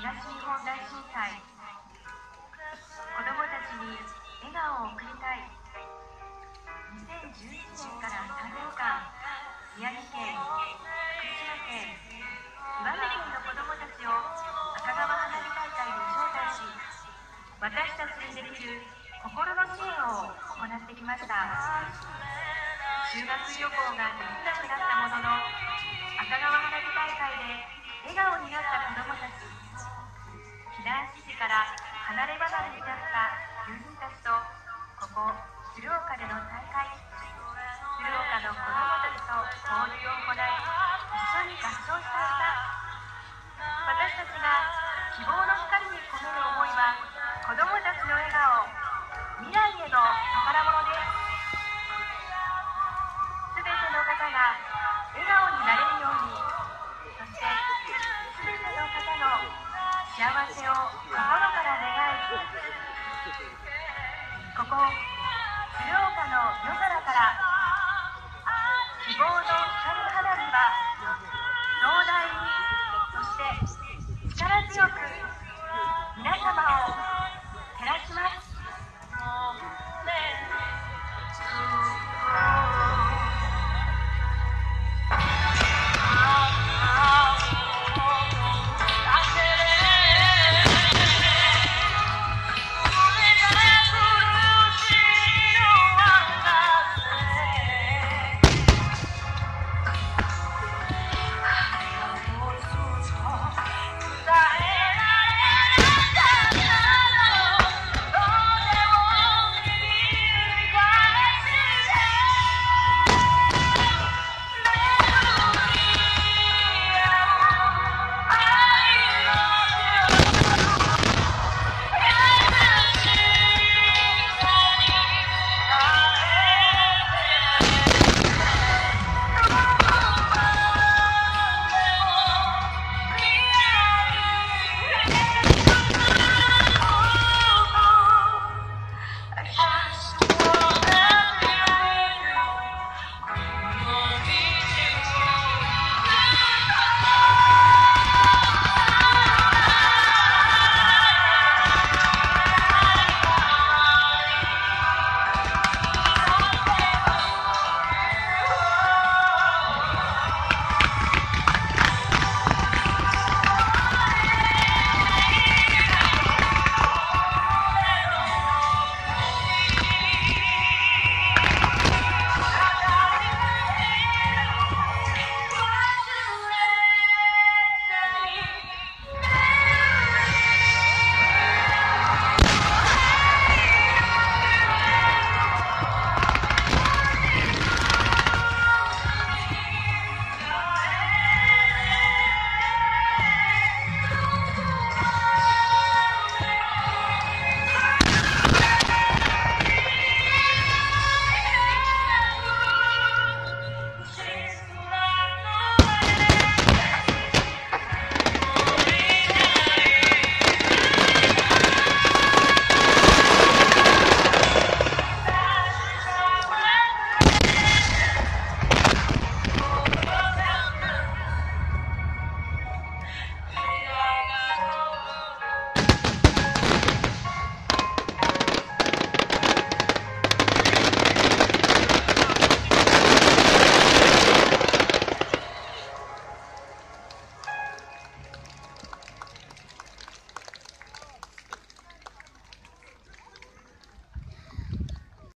東日本大震災。子どもたちに笑顔を送りたい。2011年から3年間宮城県福島県岩手県の子どもたちを赤川花火大会に招待し私たちにできる心の支援を行ってきました。修学旅行ができなくなったものの赤川花火大会で笑顔になった子どもたち。鶴岡での大会鶴岡の子どもたちと交流を行い一緒に合唱した歌私たちが希望の光に込める思いは子どもたちの笑顔未来への宝物ですすべての方が笑顔になれるようにそしてすべての方の幸せを心から願いここ鶴岡の夜空から希望の光花火は壮大に